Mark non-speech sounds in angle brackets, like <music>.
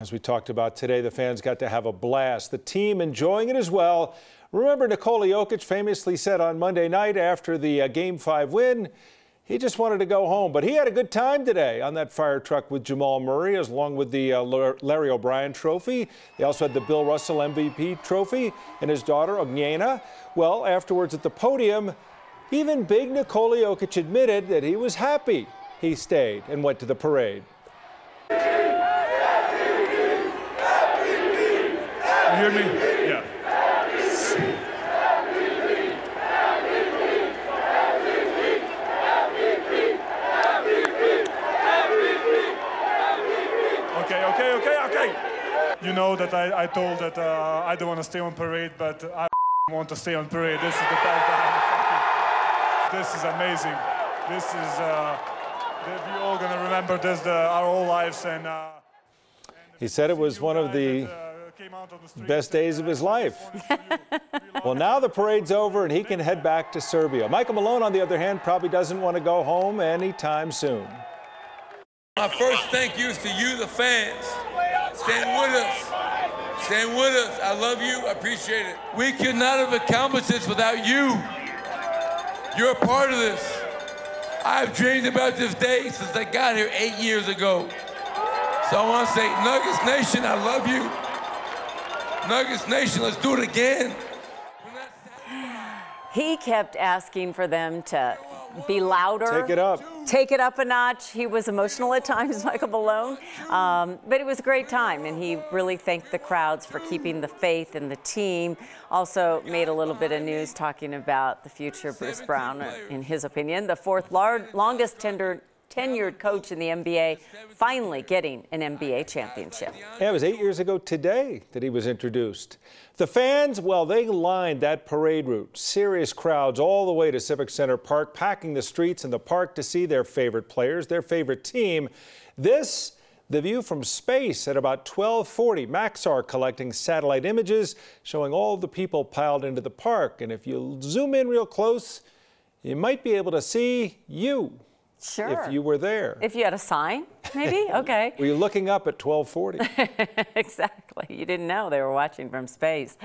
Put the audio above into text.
As we talked about today, the fans got to have a blast. The team enjoying it as well. Remember, Nikola Jokic famously said on Monday night after the uh, Game 5 win, he just wanted to go home. But he had a good time today on that fire truck with Jamal Murray, as along with the uh, Larry O'Brien trophy. They also had the Bill Russell MVP trophy and his daughter, Ognjena. Well, afterwards at the podium, even big Nikola Jokic admitted that he was happy he stayed and went to the parade. Okay, okay, okay. You know that I, I told that uh, I don't want to stay on parade, but I <laughs> want to stay on parade. This is the best <laughs> fucking, This is amazing. This is, uh, we're all gonna remember this the, our whole lives. And, uh, he said it was one of the uh, best days of his life. <laughs> well, now the parade's over and he can head back to Serbia. Michael Malone, on the other hand, probably doesn't want to go home anytime soon. My first thank you is to you, the fans. Stand with us. Stand with us. I love you. I appreciate it. We could not have accomplished this without you. You're a part of this. I've dreamed about this day since I got here eight years ago. So I want to say, Nuggets Nation, I love you. Nuggets Nation, let's do it again. He kept asking for them to be louder. Take it up. Take it up a notch. He was emotional at times, <laughs> Michael Malone. Um, but it was a great time, and he really thanked the crowds for keeping the faith in the team. Also made a little bit of news talking about the future of Bruce Brown, in his opinion, the fourth longest tender tenured coach in the NBA, finally getting an NBA championship. Yeah, it was eight years ago today that he was introduced. The fans, well, they lined that parade route. Serious crowds all the way to Civic Center Park, packing the streets in the park to see their favorite players, their favorite team. This the view from space at about 1240. Maxar collecting satellite images showing all the people piled into the park. And if you zoom in real close, you might be able to see you Sure. If you were there. If you had a sign, maybe? <laughs> Okay. were you looking up at 1240? <laughs> exactly. You didn't know they were watching from space.